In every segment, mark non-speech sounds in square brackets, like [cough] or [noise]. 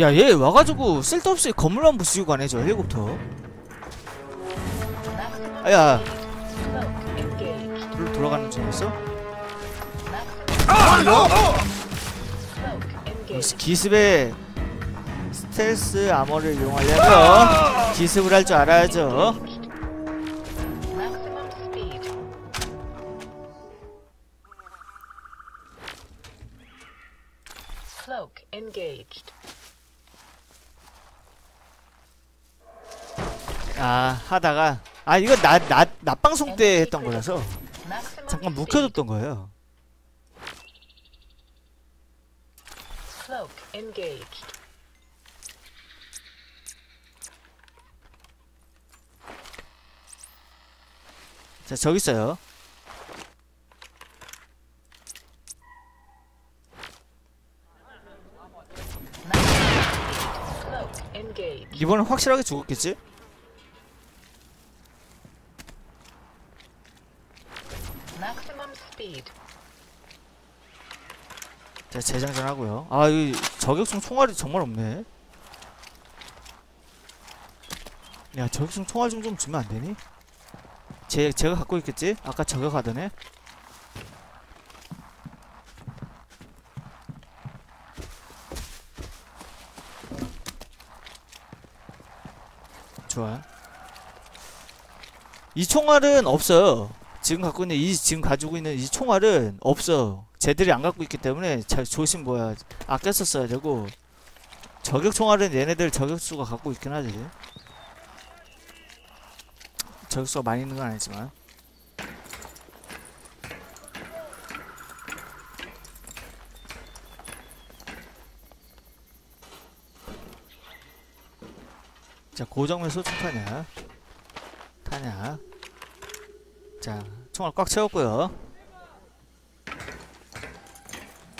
야 얘 와가지고 쓸데없이 건물만 부수고 가네 저 헬리콥터 아야. Cloak engaged. 돌, 돌아가는 중이었어? 역시 engaged. 기습의 스텔스 아머를 이용하려면 기습을 할 줄 알아야죠 engaged. 아 하다가 아 이거 낮낮 낮방송 때 했던 거라서 잠깐. 묵혀뒀던 거예요 Cloak engaged. 자 저기 있어요 Cloak engaged. 이번엔 확실하게 죽었겠지? 자 재장전 하고요 아이 저격총 총알이 정말 없네 야 저격총 총알 좀 좀 주면 안 되니? 제 제가 갖고 있겠지? 아까 저격하던 애 좋아 이 총알은 없어요 지금 갖고 있는 이 지금 가지고 있는 이 총알은 없어. 쟤들이 안 갖고 있기 때문에 잘 조심 뭐야 아껴 썼어야 되고 저격 총알은 얘네들 저격수가 갖고 있긴 하지. 저격수가 많이 있는 건 아니지만. 자 고정면 소총 타냐 타냐 자, 총알 꽉 채웠고요.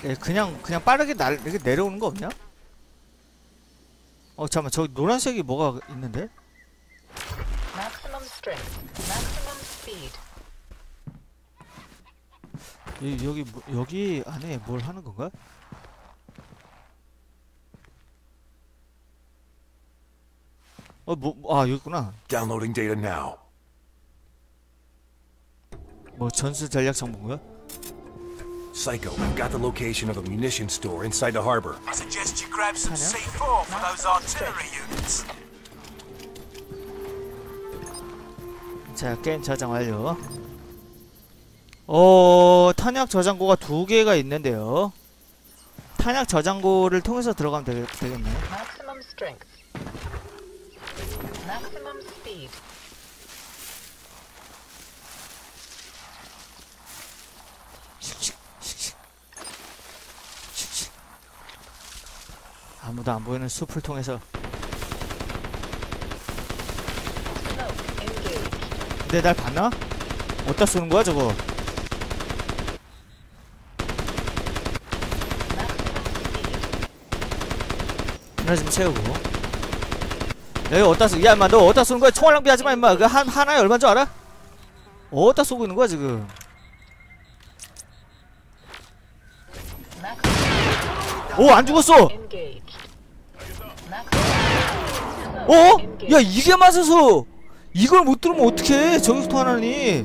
예, 그냥 그냥 빠르게 날 이렇게 내려오는 거 없냐? 어, 잠깐만. 저기 노란색이 뭐가 있는데? 여, 여기 뭐- 여기 안에 뭘 하는 건가? 어, 뭐, 뭐- 아, 여기 있구나. Downloading data now. 뭐 전술 전략 정보인가? Psycho, I've got the location of a munition store inside the harbor. I suggest you grab some Hello? C4 for those artillery units. 자, 게임 저장 완료. 어, 탄약 저장고가 두 개가 있는데요. 탄약 저장고를 통해서 들어가면 되겠, 되겠네. Maximum strength. Maximum speed. 아무도 안 보이는 숲을 통해서. 근데 날 봤나? 어디다 쏘는 거야, 저거? 하나 좀 채우고. 여기 어디다 쏘, 야, 임마, 너 어디다 쏘는 거야? 총알 낭비하지 마, 임마. 그 한, 하나에 얼마인 줄 알아? 어디다 쏘고 있는 거야, 지금? 오, 안 죽었어! 어? 야. 이게 맞아서 이걸 못 들으면 어떡해 저격투 하나니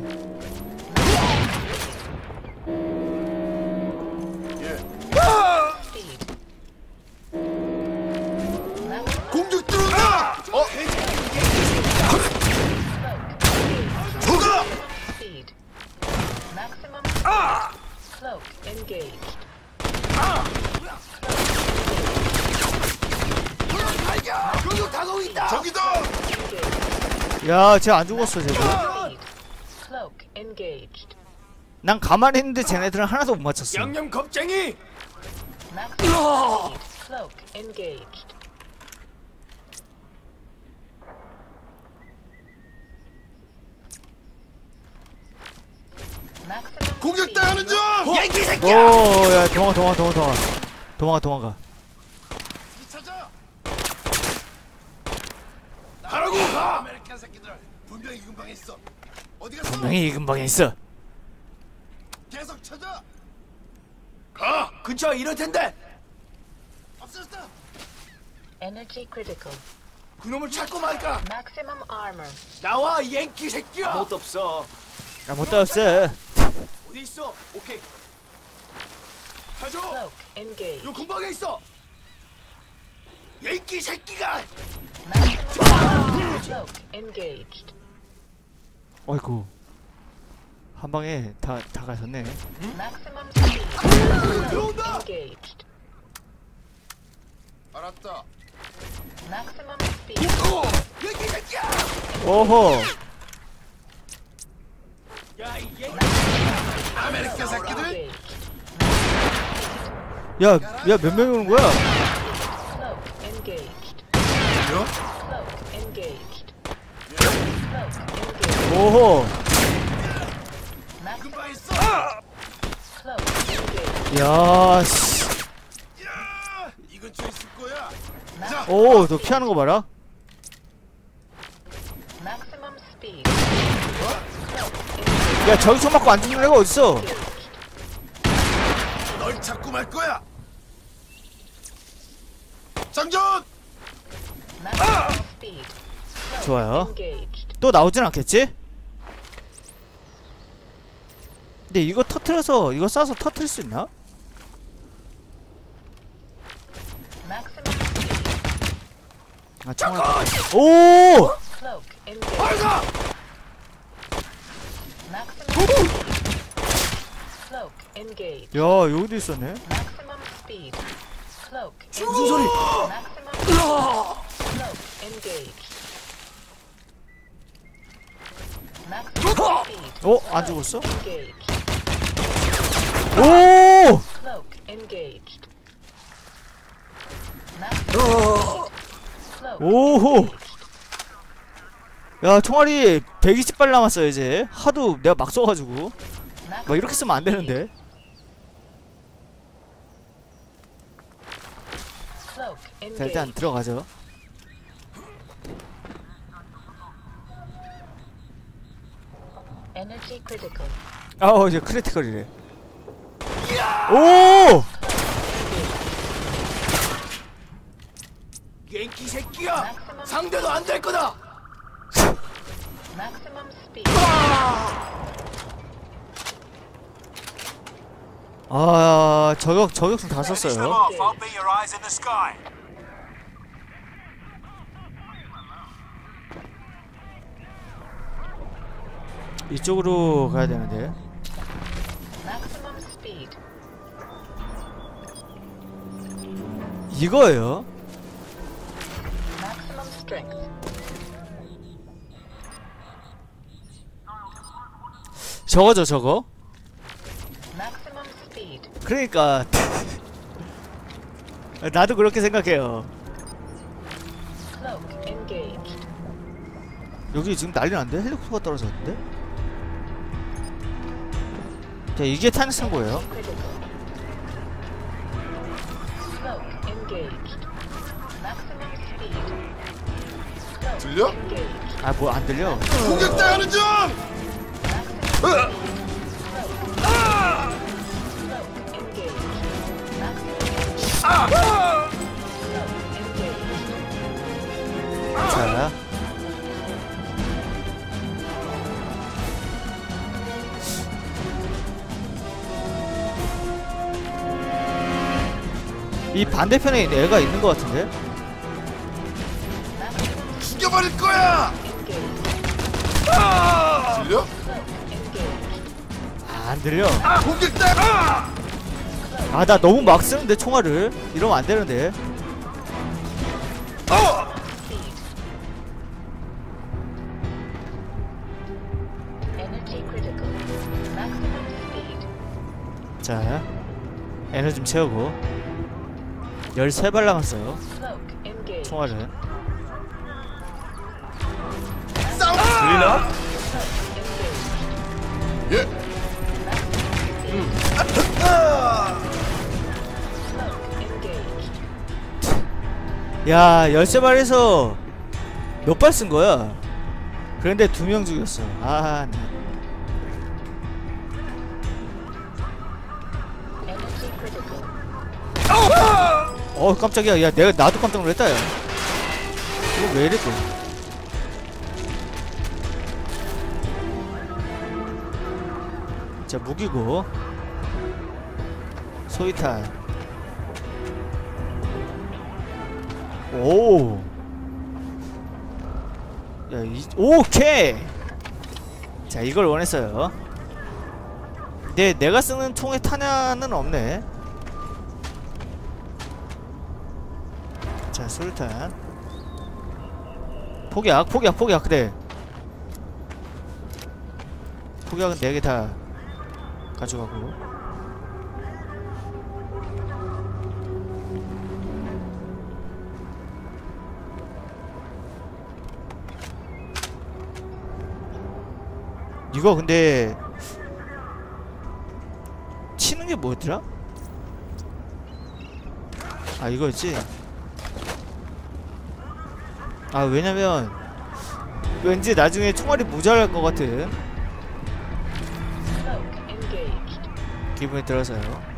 공격 들어온다! 어? 아! speed. Cloak engaged. 공격 다가오있다! 저기다! Engaged. 야 쟤 안 죽었어 쟤도 engaged. 난 가만히 있는데 쟤네들은 하나도 못 맞췄어 양념 겁쟁이! Maximum speed. Cloak engaged. Maximum 공격 speed. 당하는 중! 얘기 오야 도망가 도망가 도망가 도망가 도망가 도망가 찾아! 가라고! 가! 아메리칸 새끼들! 분명히 금방에 있어! 어디 갔어? 분명히 이 근방에 있어 계속 찾아! 가! 근처 이럴 텐데! 없었어. Energy critical. 그놈을 찾고 말까. Maximum armor. 나와 이 앵키 새끼야. 아무것도 없어. 아못 따였어 어디 있어? 오케이. 가져. 요 근방에 있어. 앵키 새끼가. Maximum armor. Engaged. 어이구 한 방에 다 다 가셨네. 알았다. 오. 오호 아메리카 새끼들. Engaged. 야야 몇 명이 오는 거야 Cloak engaged. 요? Cloak engaged. Cloak engaged. 오호 Maximum 근방에 있어. Engaged. 야씨 오너 피하는 거 봐라. 야 저기 총 맞고 안 죽는 애가 어딨어 널 찾고 말 거야. 장전. Cloak 좋아요. 또 나오진 않겠지? 근데 이거 터트려서 이거 쏴서 터트릴 수 있나? 아 총알 오! 야 여기도 있었네. 무슨 소리? 어? 안 죽었어? 오! 오호! 야 총알이 120발 남았어 이제 하도 내가 막 쏘가지고 막 이렇게 쓰면 안 되는데 Cloak 자 일단. 들어가죠. 아우 이제 크리티컬이래 오! 앵키 새끼야. 상대도 안 될 거다. 아 저격 저격총 다 썼어요. 이쪽으로 가야 되는데 이거예요? Maximum strength. 저거죠 저거? Maximum speed. 그러니까. [laughs] 나도 그렇게 생각해요. 여기 지금 난리 났는데? 헬리콥터가 떨어졌는데? 자 이게 탄생 거예요 들려? 아 뭐 안 들려 공격당하는 중. Maximum Cloak 이 반대편에 애가 있는 것 같은데? 죽여버릴 거야. engaged. 들려? 아, 안 들려 공격당. 아나 너무 막 쓰는데 총알을 이러면 안 되는데 어. 자 에너지 좀 채우고 13발 남았어요. 총알은. 들리나? 예. 야 13발에서 몇 발 쓴 거야 그런데 두 명 죽였어 아 나. 어 깜짝이야. 야 내가 나도 깜짝 놀랐다 야. 이거 왜 이래 또? 자, 무기고. 소위탄 오. 야, 이, 오케이! 자 이걸 원했어요. 네, 내가 쓰는 총에 탄약은 없네. 자, 수류탄. 폭약, 폭약, 폭약, 그래. 폭약은 4개 다 가져가고. 이거 근데 치는 게 뭐였더라? 아 이거였지? 아 왜냐면 왠지 나중에 총알이 모자랄 것 같은. 기분이 들어서요.